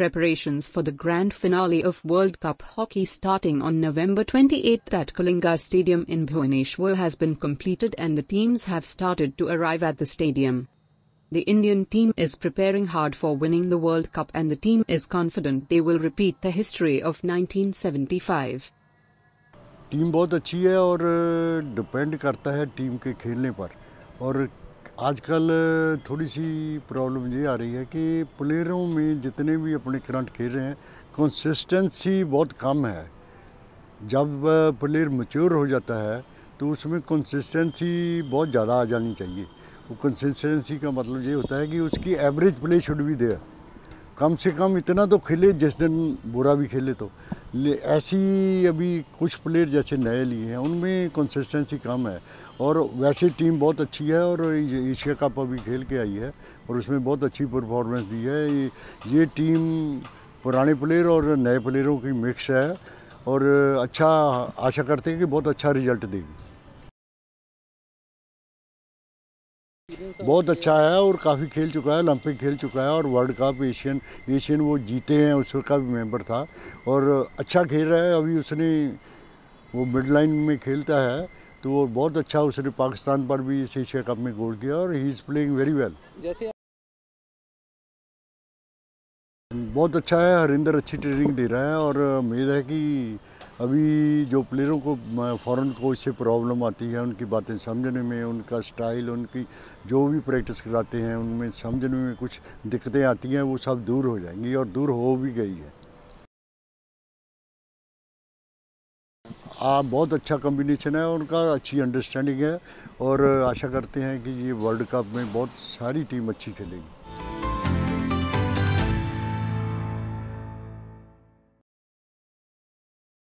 preparations for the grand finale of World Cup hockey starting on November 28 at Kalinga Stadium in Bhubaneswar has been completed and the teams have started to arrive at the stadium. The Indian team is preparing hard for winning the World Cup and the team is confident they will repeat the history of 1975. Team बहुत अच्छी है और depend करता है team के खेलने पर और आजकल थोड़ी सी प्रॉब्लम ये आ रही है कि प्लेयरों में जितने भी अपने करंट खेल रहे हैं कंसिस्टेंसी बहुत कम है। जब प्लेयर मच्योर हो जाता है तो उसमें कंसिस्टेंसी बहुत ज़्यादा आ जानी चाहिए। वो कंसिस्टेंसी का मतलब ये होता है कि उसकी एवरेज प्ले शुड भी दे कम से कम इतना तो खेले जिस दिन बुरा भी खेले तो। ऐसी अभी कुछ प्लेयर जैसे नए लिए हैं उनमें कंसिस्टेंसी कम है। और वैसे टीम बहुत अच्छी है और एशिया कप अभी खेल के आई है और उसमें बहुत अच्छी परफॉर्मेंस दी है। ये, ये टीम पुराने प्लेयर और नए प्लेयरों की मिक्स है और अच्छा आशा करते हैं कि बहुत अच्छा रिज़ल्ट देगी। बहुत अच्छा है और काफ़ी खेल चुका है ओलंपिक खेल चुका है और वर्ल्ड कप एशियन एशियन वो जीते हैं उसका भी मेंबर था और अच्छा खेल रहा है। अभी उसने वो मिड लाइन में खेलता है तो वो बहुत अच्छा उसने पाकिस्तान पर भी इस एशिया कप में गोल किया और he is playing very well जैसे बहुत अच्छा है हरिंदर अच्छी ट्रेनिंग दे रहा है और उम्मीद है कि अभी जो प्लेयरों को फ़ौरन को इससे प्रॉब्लम आती है उनकी बातें समझने में उनका स्टाइल उनकी जो भी प्रैक्टिस कराते हैं उनमें समझने में कुछ दिक्कतें आती हैं वो सब दूर हो जाएँगी और दूर हो भी गई है। आ, बहुत अच्छा कम्बिनेशन है उनका अच्छी अंडरस्टैंडिंग है और आशा करते हैं कि ये वर्ल्ड कप में बहुत सारी टीम अच्छी खेलेगी।